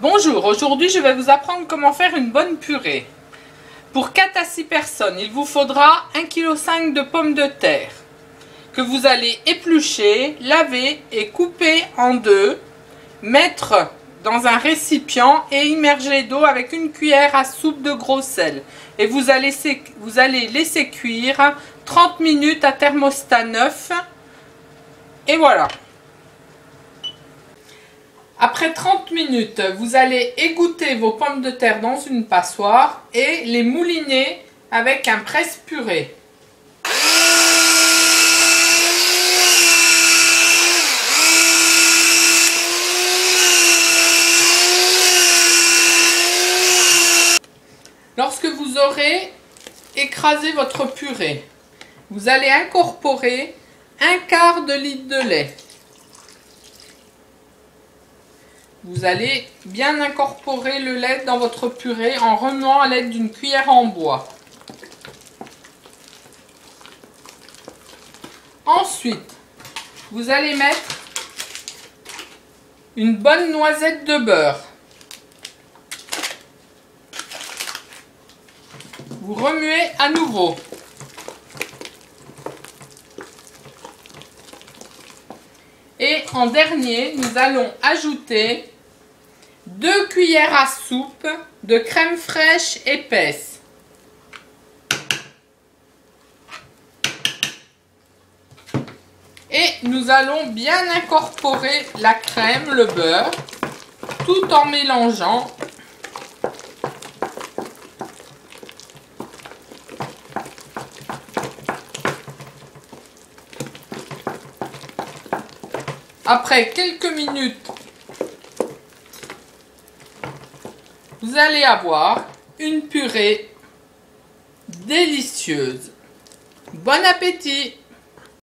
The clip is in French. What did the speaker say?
Bonjour, aujourd'hui je vais vous apprendre comment faire une bonne purée. Pour 4 à 6 personnes, il vous faudra 1,5 kg de pommes de terre que vous allez éplucher, laver et couper en deux, mettre dans un récipient et immerger d'eau avec une cuillère à soupe de gros sel. Et vous allez, vous allez laisser cuire 30 minutes à thermostat neuf. Et voilà. Après 30 minutes, vous allez égoutter vos pommes de terre dans une passoire et les mouliner avec un presse-purée. Lorsque vous aurez écrasé votre purée, vous allez incorporer un quart de litre de lait. Vous allez bien incorporer le lait dans votre purée en remuant à l'aide d'une cuillère en bois. Ensuite, vous allez mettre une bonne noisette de beurre. Vous remuez à nouveau. Et en dernier, nous allons ajouter 2 cuillères à soupe de crème fraîche épaisse. Et nous allons bien incorporer la crème, le beurre, tout en mélangeant. Après quelques minutes vous allez avoir une purée délicieuse. Bon appétit